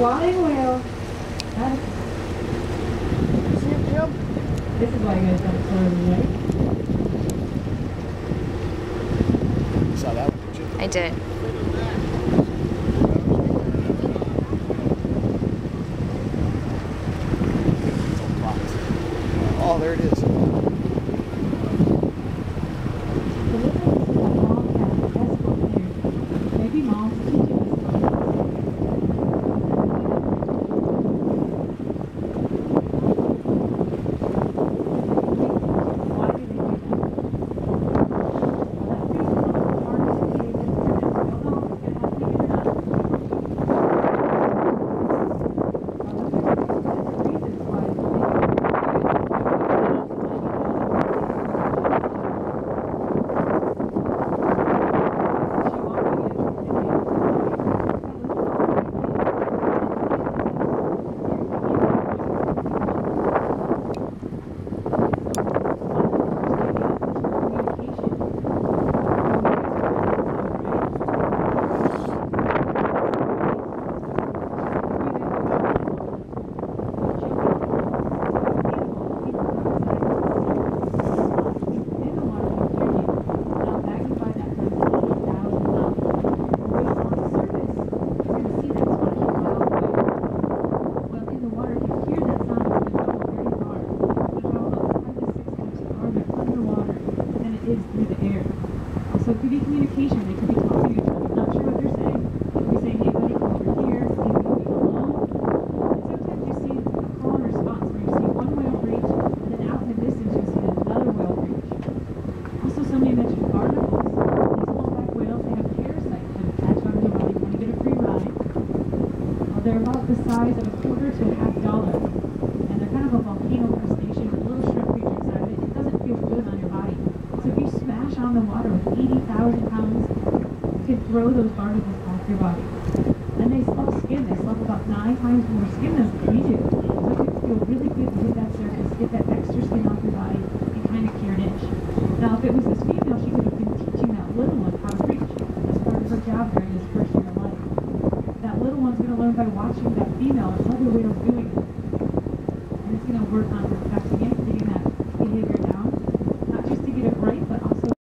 Flying whale. See it, Jim? this is why you guys don't throw them away. You saw that one, didn't you? I did. Oh, there it is. So look at this little mom cat. That's what there. Maybe mom's teaching us something. Why do they do that? Well, that reason is hard to see if it's gonna- I don't know if it's gonna happen again or not. Well, there's reasons why they do Well, in the water, if you hear that sound, it's gonna travel very far. It's gonna travel about five to six times farther underwater than it is through the air. So it could be communication, they could be talking to each other, not sure what they're saying. They could be saying, hey buddy, come over here, hey baby, hello. And sometimes you see a call and response where you see one whale breach, and then out in the distance you see another whale breach. Also, somebody mentioned barnacles. These humpback whales, they have parasites that attach onto their body when you get a free ride. Well, they're about the size of a quarter to a half dollar. And they're kind of a volcano crustacean with a little shrimp creature inside of it. It doesn't feel good on your body. So if you smash on the water with 80,000 pounds, can throw those barnacles off your body. And they slough skin. They slough about nine times more skin than we do. So it feel really good to hit that surface, get that extra skin off your body, and kind of cure an itch. Now, if it was this female, she could have been teaching that little one how to breach as part of her job during this first year of life that little one's going to learn by watching that female and other whales doing it.